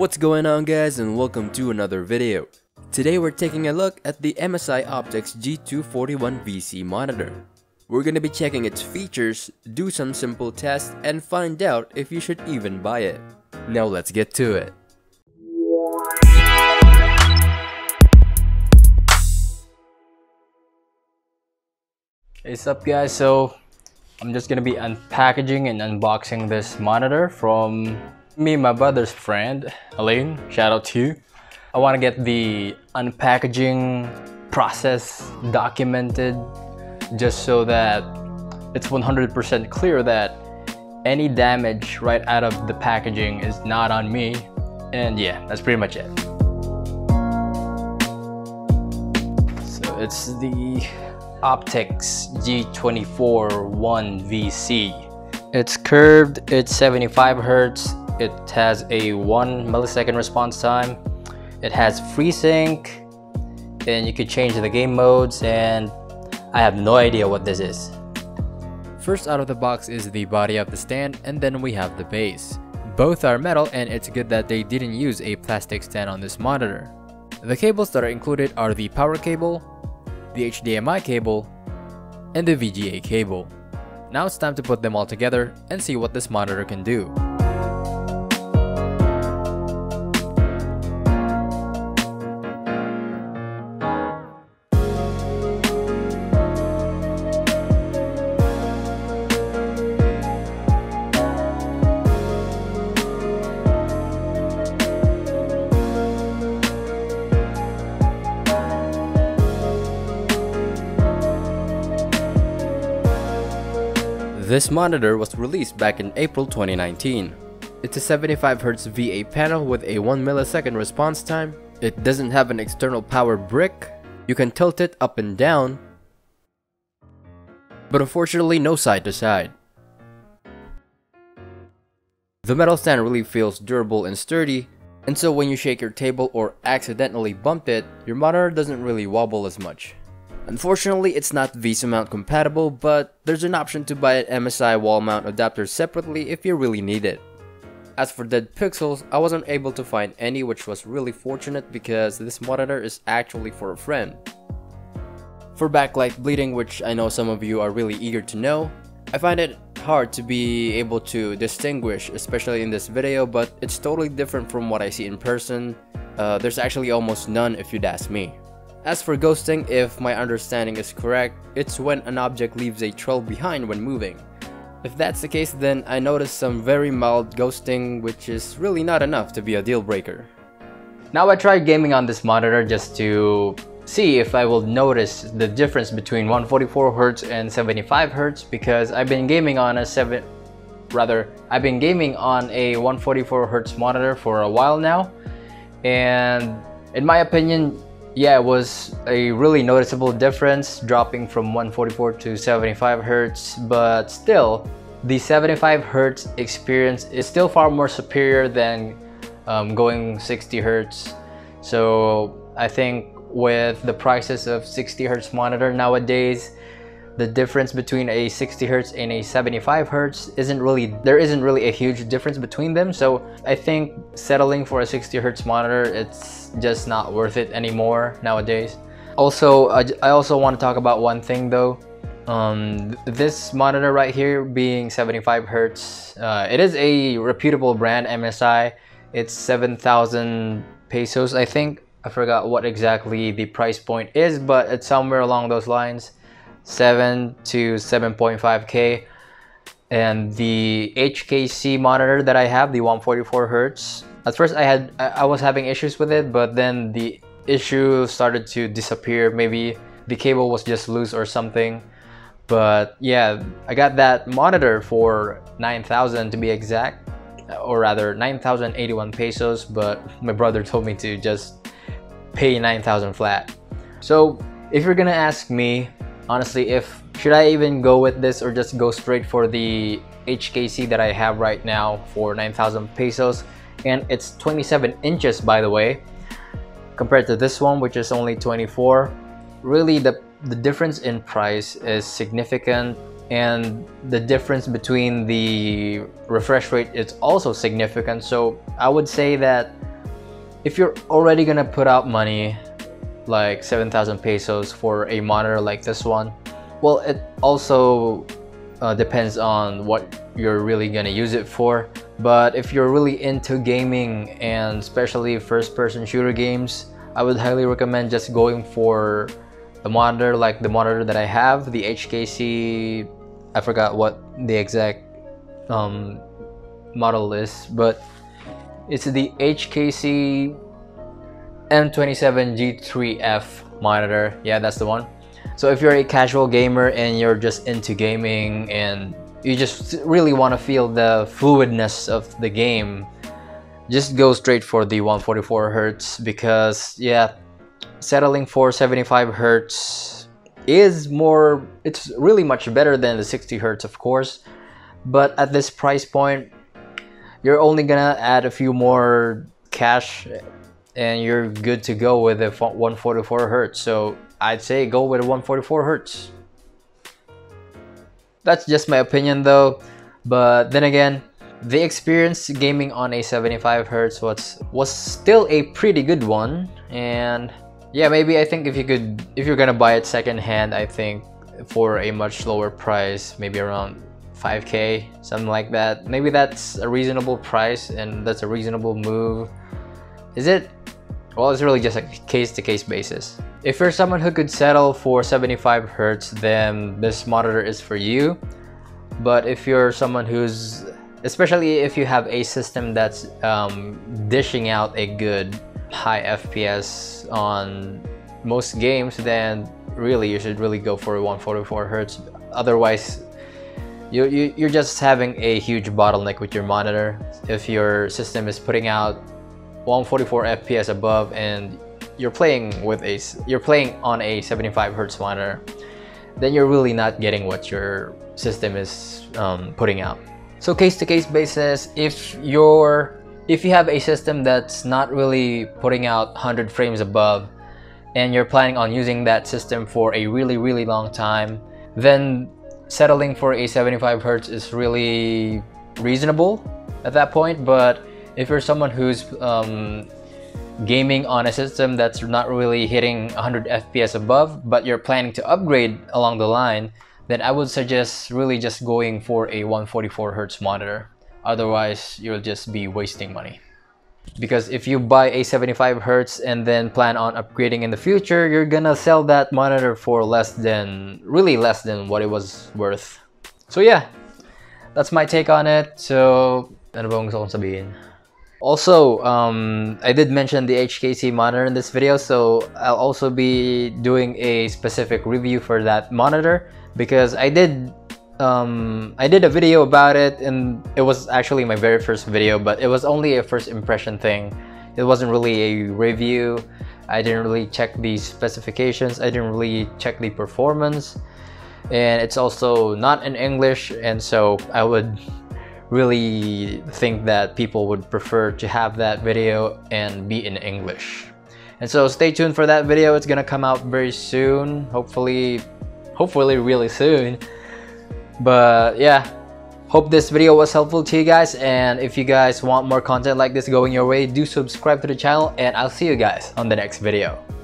What's going on guys and welcome to another video. Today we're taking a look at the MSI Optix G241 VC monitor. We're gonna be checking its features, do some simple tests, and find out if you should even buy it. Now let's get to it. What's up guys, so I'm just gonna be unpackaging and unboxing this monitor from me my brother's friend, Elaine, shout out to you. I want to get the unpackaging process documented just so that it's 100% clear that any damage right out of the packaging is not on me. And yeah, that's pretty much it. So it's the Optix G241VC. It's curved, it's 75 hertz, it has a 1 millisecond response time, it has FreeSync, and you could change the game modes, and I have no idea what this is. First out of the box is the body of the stand, and then we have the base. Both are metal, and it's good that they didn't use a plastic stand on this monitor. The cables that are included are the power cable, the HDMI cable, and the VGA cable. Now it's time to put them all together and see what this monitor can do. This monitor was released back in April 2019. It's a 75Hz VA panel with a 1 millisecond response time. It doesn't have an external power brick. You can tilt it up and down, but unfortunately no side to side. The metal stand really feels durable and sturdy, and so when you shake your table or accidentally bump it, your monitor doesn't really wobble as much. Unfortunately, it's not VESA mount compatible, but there's an option to buy an MSI wall mount adapter separately if you really need it. As for dead pixels, I wasn't able to find any which was really fortunate because this monitor is actually for a friend. For backlight bleeding, which I know some of you are really eager to know, I find it hard to be able to distinguish, especially in this video, but it's totally different from what I see in person. Uh, there's actually almost none if you'd ask me. As for ghosting, if my understanding is correct, it's when an object leaves a trail behind when moving. If that's the case, then I noticed some very mild ghosting, which is really not enough to be a deal breaker. Now I tried gaming on this monitor just to see if I will notice the difference between 144Hz and 75Hz because I've been gaming on a 7 rather I've been gaming on a 144Hz monitor for a while now and in my opinion yeah, it was a really noticeable difference dropping from 144 to 75 hertz, but still, the 75 hertz experience is still far more superior than um, going 60 hertz. So I think with the prices of 60 hertz monitor nowadays, the difference between a 60 hertz and a 75 hertz isn't really there isn't really a huge difference between them. So i think settling for a 60 hertz monitor it's just not worth it anymore nowadays. Also i also want to talk about one thing though. Um, this monitor right here being 75 hertz uh, it is a reputable brand msi it's 7000 pesos i think. I forgot what exactly the price point is but it's somewhere along those lines 7 to 7.5k and the HKC monitor that I have the 144 hertz at first I had I was having issues with it but then the issue started to disappear. Maybe the cable was just loose or something. But yeah I got that monitor for 9,000 to be exact or rather 9,081 pesos but my brother told me to just pay 9,000 flat. So if you're gonna ask me honestly if should I even go with this or just go straight for the HKC that I have right now for 9,000 pesos? And it's 27 inches by the way compared to this one which is only 24 really the the difference in price is significant and the difference between the refresh rate is also significant. So I would say that if you're already gonna put out money like 7,000 pesos for a monitor like this one, well, it also uh, depends on what you're really gonna use it for. But if you're really into gaming and especially first-person shooter games, I would highly recommend just going for the monitor like the monitor that I have, the HKC, I forgot what the exact um, model is, but it's the HKC M27G3F monitor. Yeah, that's the one. So if you're a casual gamer and you're just into gaming and you just really want to feel the fluidness of the game, just go straight for the 144 hertz because yeah, settling for 75 hertz is more it's really much better than the 60 hertz of course but at this price point you're only gonna add a few more cash and you're good to go with a 144 hertz. So I'd say go with a 144 hertz. That's just my opinion though. But then again the experience gaming on a 75 hertz was was still a pretty good one. And yeah maybe i think if you could if you're gonna buy it secondhand i think for a much lower price maybe around 5k something like that. Maybe that's a reasonable price and that's a reasonable move. Is it well it's really just a case-to-case -case basis if you're someone who could settle for 75 hertz then this monitor is for you but if you're someone who's especially if you have a system that's um, dishing out a good high FPS on most games, then really you should really go for 144 hertz. Otherwise, you, you, you're just having a huge bottleneck with your monitor. If your system is putting out 144 FPS above and you're playing with a you're playing on a 75 hertz monitor, then you're really not getting what your system is um, putting out. So case to case basis, if you're if you have a system that's not really putting out 100 frames above and you're planning on using that system for a really really long time then settling for a 75 hertz is really reasonable at that point but if you're someone who's um, gaming on a system that's not really hitting 100 fps above but you're planning to upgrade along the line then I would suggest really just going for a 144Hz monitor. Otherwise you'll just be wasting money. Because if you buy a 75Hz and then plan on upgrading in the future you're gonna sell that monitor for less than really less than what it was worth. So yeah that's my take on it. So ano ba gusto kong sabihin also um, I did mention the HKC monitor in this video so I'll also be doing a specific review for that monitor because I did um, I did a video about it and it was actually my very first video but it was only a first impression thing. It wasn't really a review. I didn't really check the specifications. I didn't really check the performance. And it's also not in English and so I would really think that people would prefer to have that video and be in English. And so stay tuned for that video. It's gonna come out very soon. Hopefully hopefully really soon. But yeah hope this video was helpful to you guys. And if you guys want more content like this going your way do subscribe to the channel. And i'll see you guys on the next video